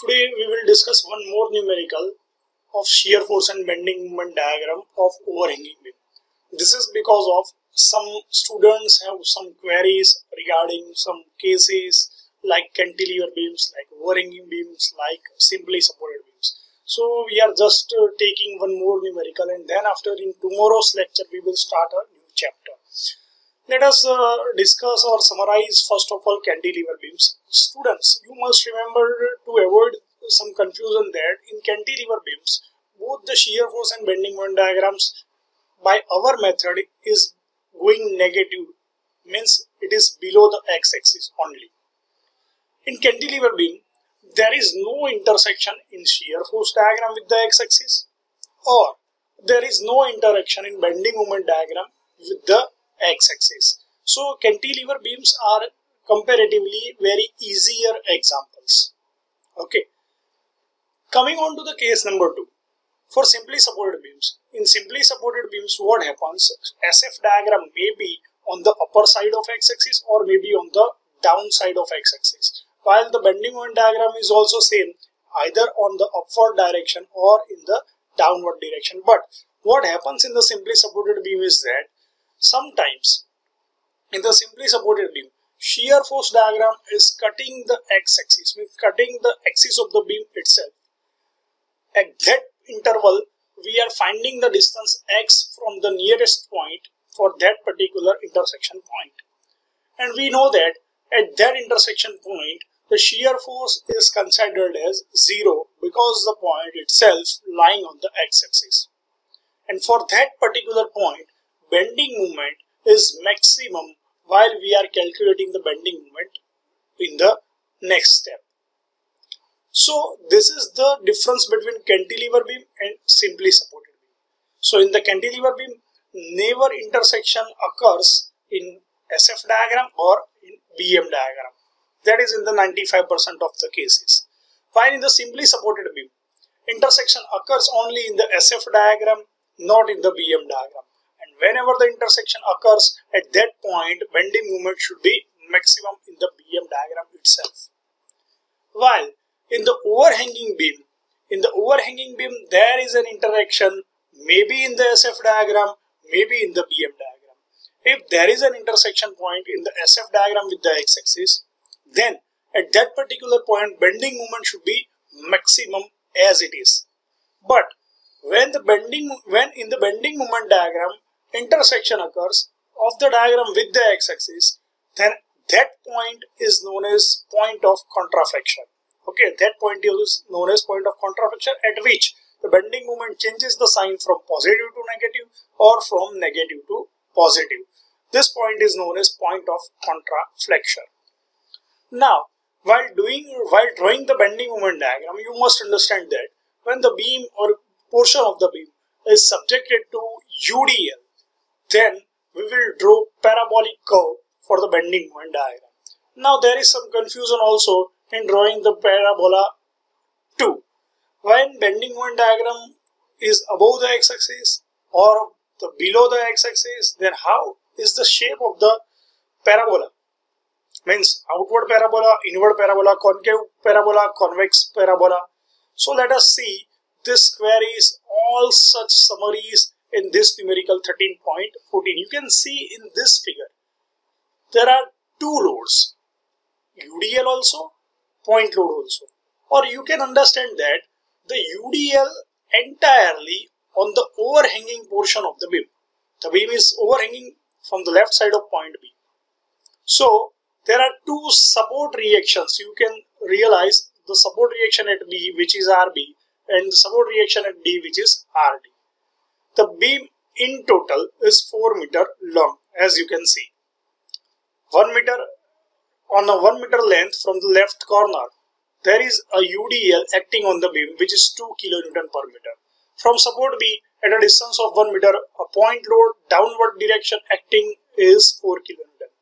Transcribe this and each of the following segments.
Today we will discuss one more numerical of shear force and bending moment diagram of overhanging beam. This is because of some students have some queries regarding some cases like cantilever beams, like overhanging beams, like simply supported beams. So we are just uh, taking one more numerical and then after in tomorrow's lecture we will start a new chapter. Let us uh, discuss or summarize first of all cantilever beams. Students, you must remember to avoid some confusion that in cantilever beams, both the shear force and bending moment diagrams by our method is going negative, means it is below the x-axis only. In cantilever beam, there is no intersection in shear force diagram with the x-axis or there is no interaction in bending moment diagram with the x-axis. So cantilever beams are comparatively very easier examples. Okay. Coming on to the case number 2. For simply supported beams. In simply supported beams what happens? SF diagram may be on the upper side of x-axis or maybe on the downside of x-axis. While the bending moment diagram is also same either on the upward direction or in the downward direction. But what happens in the simply supported beam is that Sometimes in the simply supported beam, shear force diagram is cutting the x-axis, means cutting the axis of the beam itself. At that interval, we are finding the distance x from the nearest point for that particular intersection point. And we know that at that intersection point, the shear force is considered as zero because the point itself lying on the x-axis. And for that particular point, bending moment is maximum while we are calculating the bending moment in the next step. So this is the difference between cantilever beam and simply supported beam. So in the cantilever beam, never intersection occurs in SF diagram or in BM diagram. That is in the 95% of the cases. While in the simply supported beam, intersection occurs only in the SF diagram, not in the BM diagram whenever the intersection occurs at that point bending moment should be maximum in the BM diagram itself. While in the overhanging beam, in the overhanging beam there is an interaction maybe in the SF diagram, maybe in the BM diagram. If there is an intersection point in the SF diagram with the x-axis, then at that particular point bending moment should be maximum as it is. But when the bending when in the bending moment diagram intersection occurs of the diagram with the x-axis, then that point is known as point of contraflexion. Okay, that point is known as point of contraflexion at which the bending moment changes the sign from positive to negative or from negative to positive. This point is known as point of contraflexion. Now, while doing while drawing the bending moment diagram, you must understand that when the beam or portion of the beam is subjected to UDL, then we will draw parabolic curve for the bending moment diagram. Now there is some confusion also in drawing the parabola 2. When bending moment diagram is above the x-axis or the below the x-axis, then how is the shape of the parabola? Means outward parabola, inward parabola, concave parabola, convex parabola. So let us see this queries all such summaries in this numerical 13.14. You can see in this figure, there are two loads, UDL also, point load also. Or you can understand that the UDL entirely on the overhanging portion of the beam. The beam is overhanging from the left side of point B. So there are two support reactions. You can realize the support reaction at B which is RB and the support reaction at D which is RD. The beam in total is 4 meter long as you can see. 1 meter on a 1 meter length from the left corner there is a UDL acting on the beam which is 2 kilonewton per meter. From support B at a distance of 1 meter a point load downward direction acting is 4 kilonewton.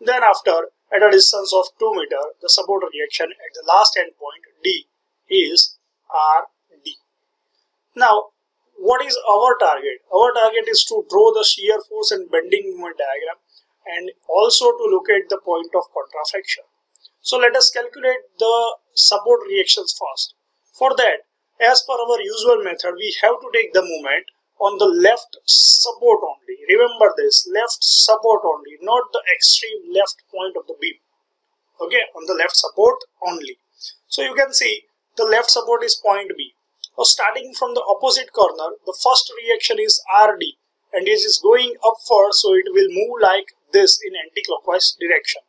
Then after at a distance of 2 meter the support reaction at the last end point D is RD. Now what is our target? Our target is to draw the shear force and bending moment diagram and also to locate the point of contraflexion. So let us calculate the support reactions first. For that, as per our usual method, we have to take the moment on the left support only. Remember this, left support only, not the extreme left point of the beam. Okay, on the left support only. So you can see the left support is point B. So starting from the opposite corner, the first reaction is RD and it is going up upward so it will move like this in anti-clockwise direction.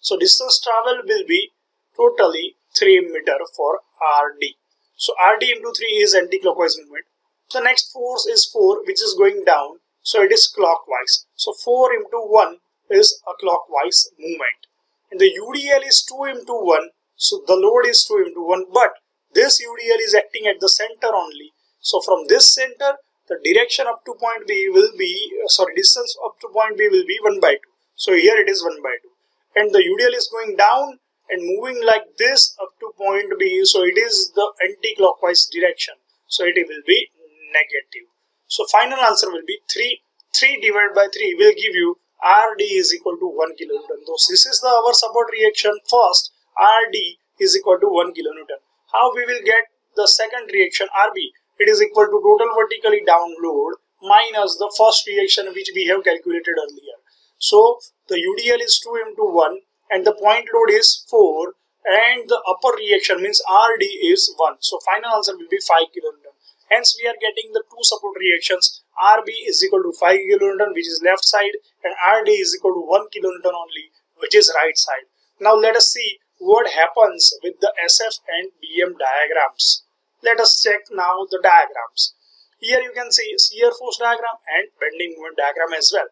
So distance travel will be totally 3 meter for RD. So RD into 3 is anti-clockwise movement. The next force is 4 which is going down. So it is clockwise. So 4 into 1 is a clockwise movement. And the UDL is 2 into 1. So the load is 2 into 1. But this UDL is acting at the center only. So from this center the direction up to point B will be, uh, sorry, distance up to point B will be 1 by 2. So here it is 1 by 2. And the UDL is going down and moving like this up to point B. So it is the anti-clockwise direction. So it will be negative. So final answer will be 3. 3 divided by 3 will give you RD is equal to 1 kilonewton. So this is the our support reaction first. RD is equal to 1 kilonewton. How we will get the second reaction RB? it is equal to total vertically down load minus the first reaction which we have calculated earlier. So the UDL is 2 into 1 and the point load is 4 and the upper reaction means RD is 1. So final answer will be 5 kilonewton. Hence we are getting the two support reactions RB is equal to 5 kilonewton which is left side and RD is equal to 1 kilonewton only which is right side. Now let us see what happens with the SF and BM diagrams. Let us check now the diagrams. Here you can see shear force diagram and bending moment diagram as well.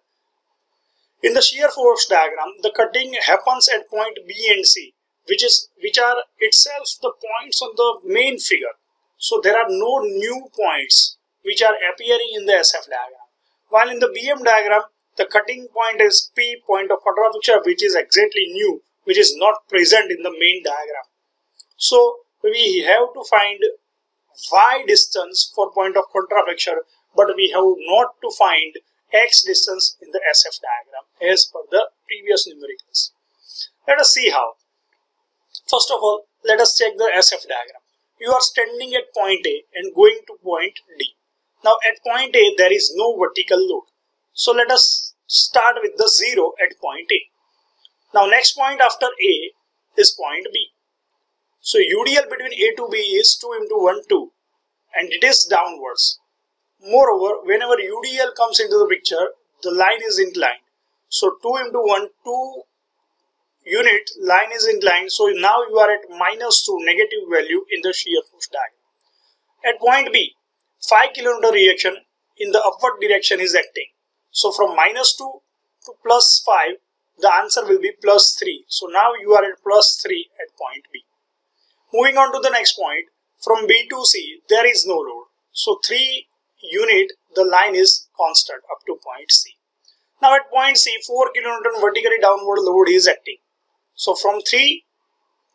In the shear force diagram, the cutting happens at point B and C, which is which are itself the points on the main figure. So there are no new points which are appearing in the SF diagram. While in the BM diagram, the cutting point is P point of contraflexure, which is exactly new, which is not present in the main diagram. So we have to find y distance for point of contraflexure but we have not to find x distance in the SF diagram as per the previous numericals. Let us see how. First of all, let us check the SF diagram. You are standing at point A and going to point D. Now at point A there is no vertical load. So let us start with the 0 at point A. Now next point after A is point B. So UDL between A to B is 2 into 1, 2 and it is downwards. Moreover, whenever UDL comes into the picture, the line is inclined. So 2 into 1, 2 unit line is inclined. So now you are at minus 2 negative value in the shear force diagram. At point B, 5 kilonewton reaction in the upward direction is acting. So from minus 2 to plus 5, the answer will be plus 3. So now you are at plus 3 at point B. Moving on to the next point, from B to C, there is no load. So 3 unit, the line is constant up to point C. Now at point C, 4 kilonewton vertically downward load is acting. So from 3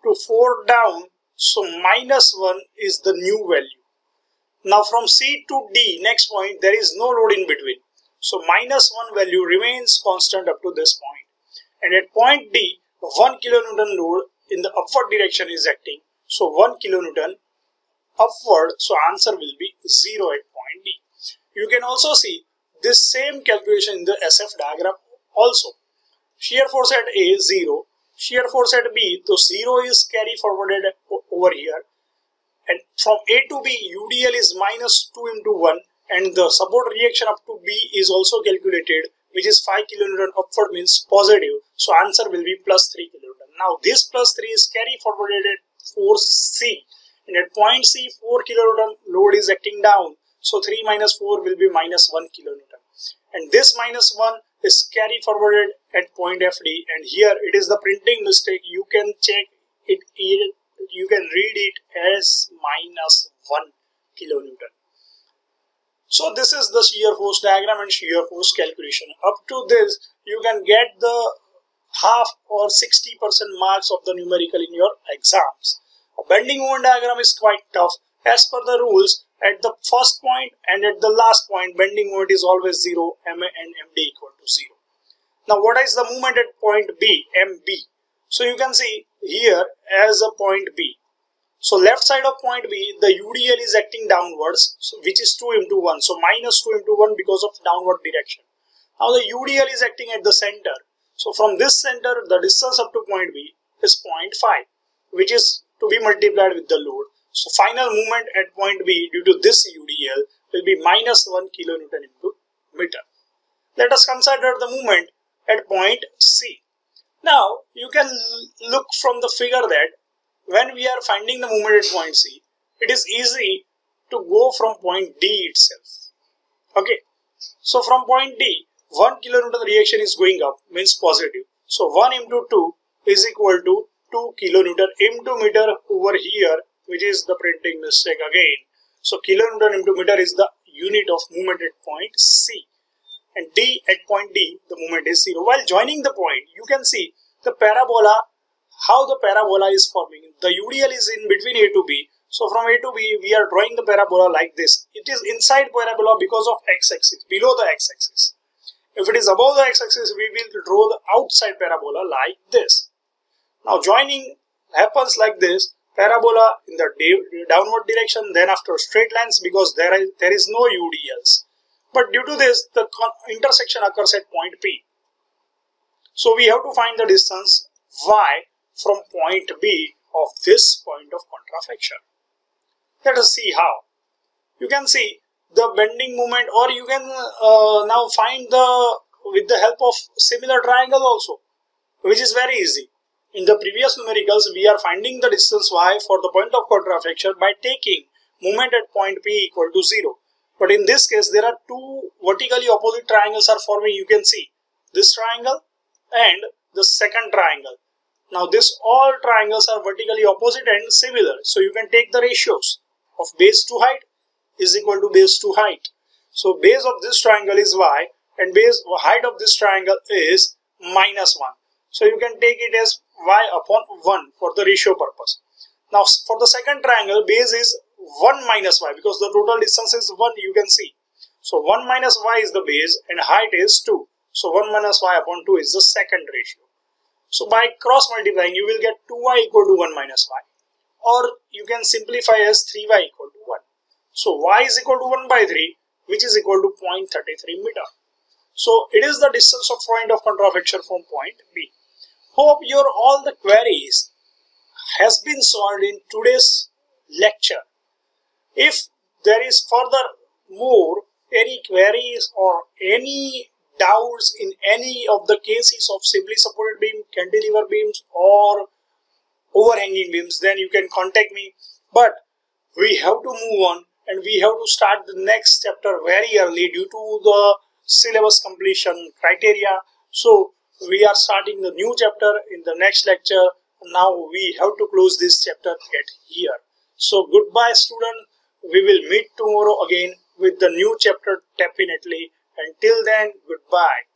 to 4 down, so minus 1 is the new value. Now from C to D, next point, there is no load in between. So minus 1 value remains constant up to this point. And at point D, 1 kilonewton load in the upward direction is acting. So 1 kilonewton upward. So answer will be 0 at point D. You can also see this same calculation in the SF diagram also. Shear force at A 0, shear force at B, so 0 is carry forwarded over here. And from A to B, UDL is minus 2 into 1 and the support reaction up to B is also calculated which is 5 kilonewton upward means positive. So answer will be plus 3 kilonewton. Now this plus 3 is carry forwarded at force C. And at point C 4 kilonewton load is acting down. So 3 minus 4 will be minus 1 kilonewton. And this minus 1 is carry forwarded at point FD and here it is the printing mistake. You can check it, you can read it as minus 1 kilonewton so this is the shear force diagram and shear force calculation up to this you can get the half or 60% marks of the numerical in your exams a bending moment diagram is quite tough. As per the rules, at the first point and at the last point, bending moment is always 0, MA and MD equal to 0. Now, what is the movement at point B, MB? So you can see here as a point B. So left side of point B, the UDL is acting downwards, so which is 2 into 1. So minus 2 into 1 because of downward direction. Now the UDL is acting at the center. So from this center, the distance up to point B is 0.5, which is to be multiplied with the load. So final movement at point B due to this UDL will be minus 1 kilonewton into meter. Let us consider the movement at point C. Now you can look from the figure that when we are finding the movement at point C, it is easy to go from point D itself. Okay, so from point D, 1 kilonewton reaction is going up means positive. So 1 into 2 is equal to 2 kilonewton into meter over here which is the printing mistake again. So kilonewton into meter is the unit of movement at point C and D at point D the movement is 0. While joining the point you can see the parabola how the parabola is forming. The UDL is in between A to B. So from A to B we are drawing the parabola like this. It is inside parabola because of x-axis below the x-axis. If it is above the x-axis we will draw the outside parabola like this. Now joining happens like this parabola in the downward direction then after straight lines because there is, there is no UDLs. But due to this the intersection occurs at point P. So we have to find the distance y from point B of this point of contraflexion. Let us see how. You can see the bending moment or you can uh, now find the with the help of similar triangle also which is very easy. In the previous numericals, we are finding the distance y for the point of contraflexion by taking moment at point P equal to 0. But in this case, there are two vertically opposite triangles are forming. You can see this triangle and the second triangle. Now, this all triangles are vertically opposite and similar. So, you can take the ratios of base to height is equal to base to height. So, base of this triangle is y and base height of this triangle is minus 1. So, you can take it as y upon 1 for the ratio purpose. Now for the second triangle base is 1 minus y because the total distance is 1 you can see. So 1 minus y is the base and height is 2. So 1 minus y upon 2 is the second ratio. So by cross multiplying you will get 2y equal to 1 minus y or you can simplify as 3y equal to 1. So y is equal to 1 by 3 which is equal to 0.33 meter. So it is the distance of point of contraflexion from point B. Hope your all the queries has been solved in today's lecture. If there is further more any queries or any doubts in any of the cases of simply supported beam, cantilever beams or overhanging beams, then you can contact me. But we have to move on and we have to start the next chapter very early due to the syllabus completion criteria. So we are starting the new chapter in the next lecture now we have to close this chapter at here so goodbye student we will meet tomorrow again with the new chapter definitely until then goodbye